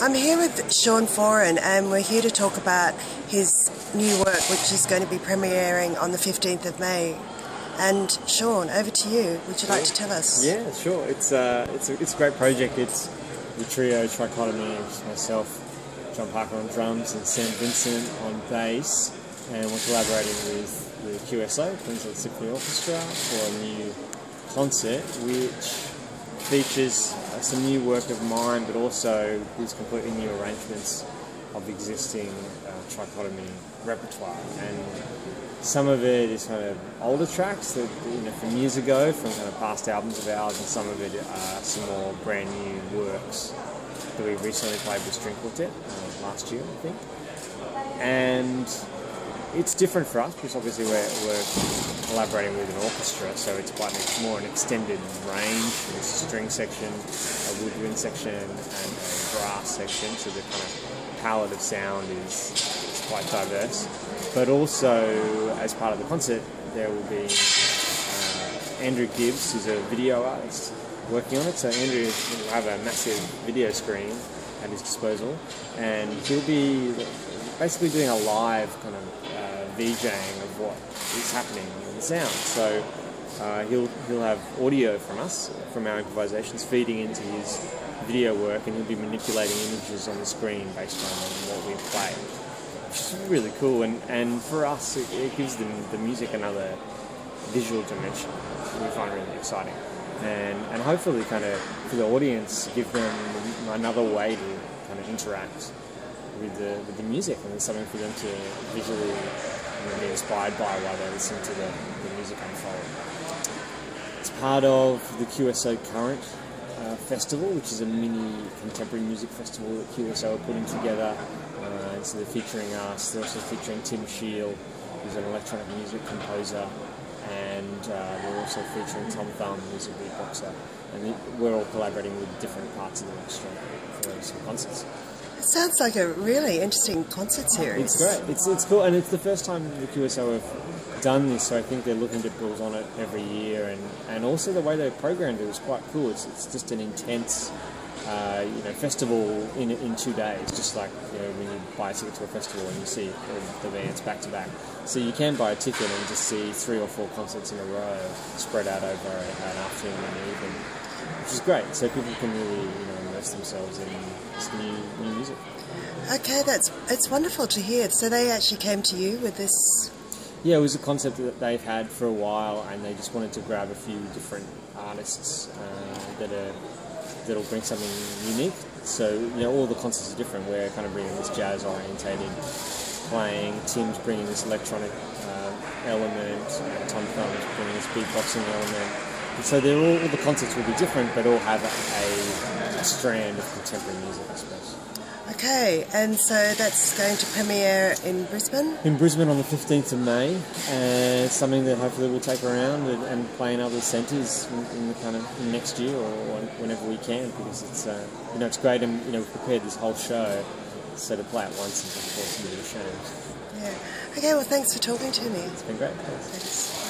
I'm here with Sean Foran, and we're here to talk about his new work, which is going to be premiering on the 15th of May. And Sean, over to you. Would you like to tell us? Yeah, sure. It's uh, it's a, it's a great project. It's the trio Trichotomy, myself, John Parker on drums, and Sam Vincent on bass, and we're collaborating with the QSO, Queensland Symphony Orchestra, for a new concert which features some new work of mine, but also these completely new arrangements of existing uh, trichotomy repertoire. And some of it is kind of older tracks that you know from years ago, from kind of past albums of ours, and some of it are some more brand new works that we recently played with String Quartet uh, last year, I think. And it's different for us because obviously we're, we're collaborating with an orchestra, so it's quite an, more an extended range. There's a string section, a woodwind section, and a brass section, so the kind of palette of sound is, is quite diverse. But also, as part of the concert, there will be uh, Andrew Gibbs, who's a video artist, working on it. So Andrew will have a massive video screen at his disposal, and he'll be basically doing a live kind of DJing of what is happening in the sound. So uh, he'll he'll have audio from us, from our improvisations, feeding into his video work, and he'll be manipulating images on the screen based on what we play, which is really cool. And, and for us, it, it gives the, the music another visual dimension, which we find really exciting. And, and hopefully, kind of for the audience, give them another way to kind of interact with the, with the music, and there's something for them to visually and be inspired by while they listen to the, the music unfold. It's part of the QSO Current uh, Festival, which is a mini contemporary music festival that QSO are putting together. Uh, so they're featuring us, they're also featuring Tim Shiel, who's an electronic music composer, and uh, we're also featuring Tom Thum, who's a beatboxer. And we're all collaborating with different parts of the orchestra for some concerts. Sounds like a really interesting concert series. It's great. It's, it's cool, and it's the first time the QSO have done this, so I think they're looking to build on it every year, and, and also the way they programmed it was quite cool. It's, it's just an intense, uh, you know, festival in, in two days, just like you know when you buy a ticket to a festival and you see the, the bands back to back. So you can buy a ticket and just see three or four concerts in a row spread out over an afternoon and evening, which is great. So people can really, you know immerse themselves in this new, new music. Okay, that's it's wonderful to hear. So they actually came to you with this. Yeah, it was a concept that they've had for a while, and they just wanted to grab a few different artists uh, that are that'll bring something unique. So you know, all the concerts are different. We're kind of bringing this jazz orientated playing. Tim's bringing this electronic uh, element. Tom Thum's bringing this beatboxing element. And so they're all, all the concerts will be different, but all have a a strand of contemporary music, I suppose. Okay, and so that's going to premiere in Brisbane? In Brisbane on the 15th of May, and it's something that hopefully we'll take around and, and play in other centres in, in, the kind of next year or whenever we can because it's, uh, you know, it's great and, you know, we've prepared this whole show so to play it once is of course a bit of a shame. Yeah. Okay, well thanks for talking to me. It's been great. Thanks. thanks.